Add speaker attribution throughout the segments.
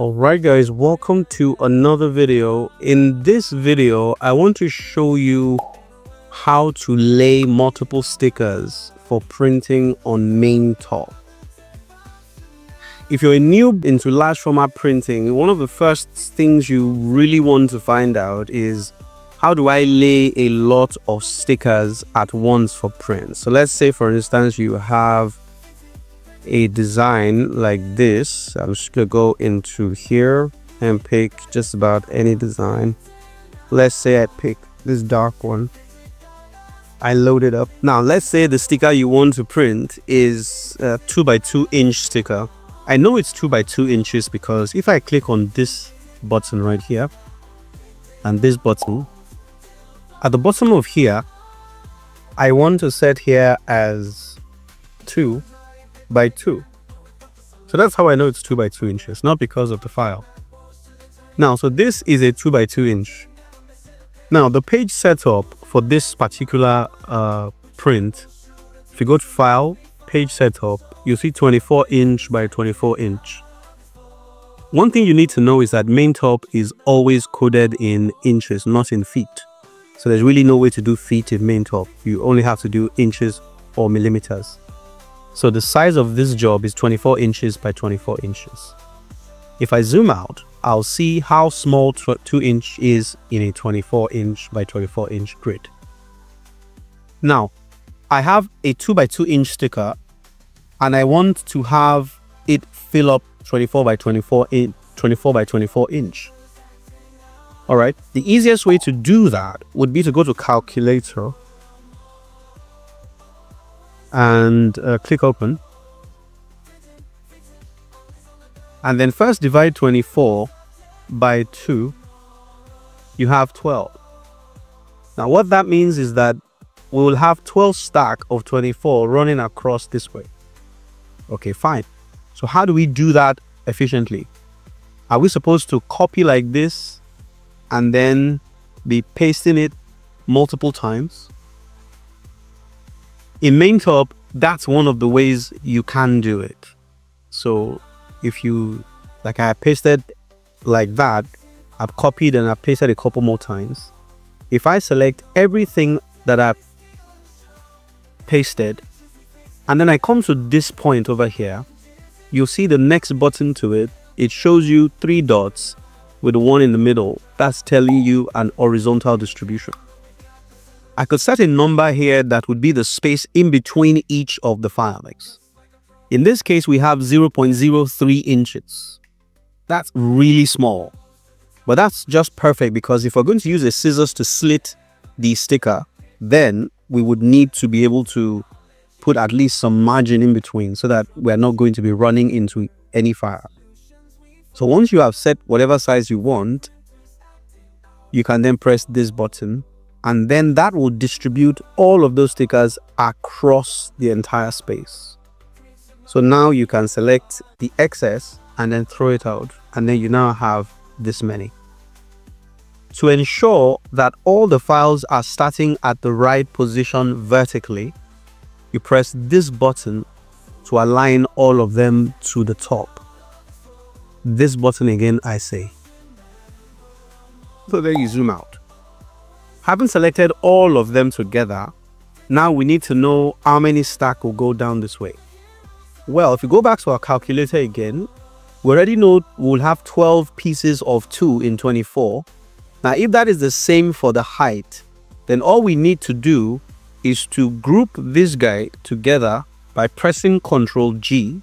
Speaker 1: Alright guys, welcome to another video. In this video, I want to show you how to lay multiple stickers for printing on Maintop. If you're new into large format printing, one of the first things you really want to find out is how do I lay a lot of stickers at once for print? So let's say for instance you have a design like this. I'm just gonna go into here and pick just about any design. Let's say i pick this dark one. I load it up. Now let's say the sticker you want to print is a two by two inch sticker. I know it's two by two inches because if i click on this button right here and this button at the bottom of here i want to set here as two by 2. So that's how I know it's 2 by 2 inches, not because of the file. Now, so this is a 2 by 2 inch. Now, the page setup for this particular uh, print, if you go to File, Page Setup, you see 24 inch by 24 inch. One thing you need to know is that Maintop is always coded in inches, not in feet. So there's really no way to do feet in Maintop. You only have to do inches or millimeters. So the size of this job is 24 inches by 24 inches. If I zoom out, I'll see how small 2 inch is in a 24 inch by 24 inch grid. Now, I have a 2 by 2 inch sticker and I want to have it fill up 24 by 24 in 24 by 24 inch. All right. The easiest way to do that would be to go to calculator and uh, click open. And then first divide 24 by 2, you have 12. Now what that means is that we will have 12 stack of 24 running across this way. Okay, fine. So how do we do that efficiently? Are we supposed to copy like this and then be pasting it multiple times? In Maintop, that's one of the ways you can do it. So if you, like I pasted like that, I've copied and I've pasted a couple more times. If I select everything that I've pasted, and then I come to this point over here, you'll see the next button to it. It shows you three dots with one in the middle. That's telling you an horizontal distribution. I could set a number here that would be the space in between each of the filings. In this case, we have 0.03 inches. That's really small. But that's just perfect because if we're going to use a scissors to slit the sticker, then we would need to be able to put at least some margin in between so that we're not going to be running into any fire. So once you have set whatever size you want, you can then press this button and then that will distribute all of those stickers across the entire space. So now you can select the excess and then throw it out and then you now have this many. To ensure that all the files are starting at the right position vertically, you press this button to align all of them to the top. This button again, I say. So then you zoom out. Having selected all of them together, now we need to know how many stack will go down this way. Well, if we go back to our calculator again, we already know we'll have 12 pieces of 2 in 24. Now, if that is the same for the height, then all we need to do is to group this guy together by pressing Ctrl G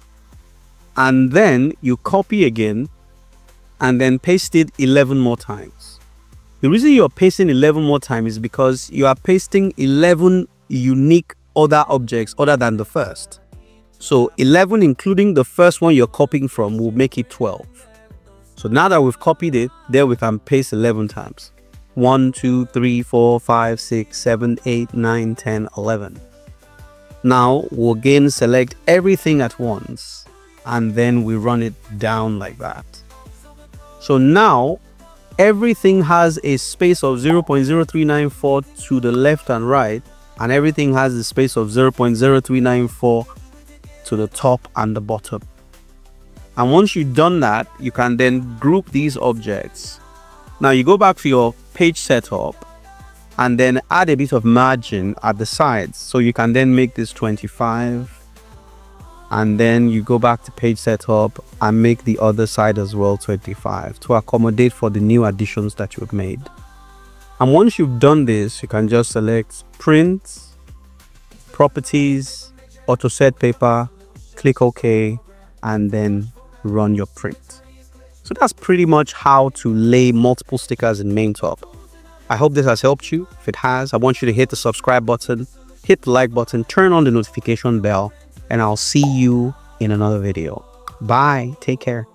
Speaker 1: and then you copy again and then paste it 11 more times. The reason you're pasting 11 more times is because you are pasting 11 unique other objects other than the first. So 11 including the first one you're copying from will make it 12. So now that we've copied it, there we can paste 11 times. 1, 2, 3, 4, 5, 6, 7, 8, 9, 10, 11. Now we'll again select everything at once and then we run it down like that. So now everything has a space of 0.0394 to the left and right and everything has a space of 0.0394 to the top and the bottom And once you've done that, you can then group these objects. Now you go back to your page setup and then add a bit of margin at the sides. So you can then make this 25 and then you go back to page setup and make the other side as well 25 to accommodate for the new additions that you've made. And once you've done this, you can just select print, properties, auto set paper, click OK, and then run your print. So that's pretty much how to lay multiple stickers in MainTop. I hope this has helped you. If it has, I want you to hit the subscribe button, hit the like button, turn on the notification bell, and I'll see you in another video. Bye. Take care.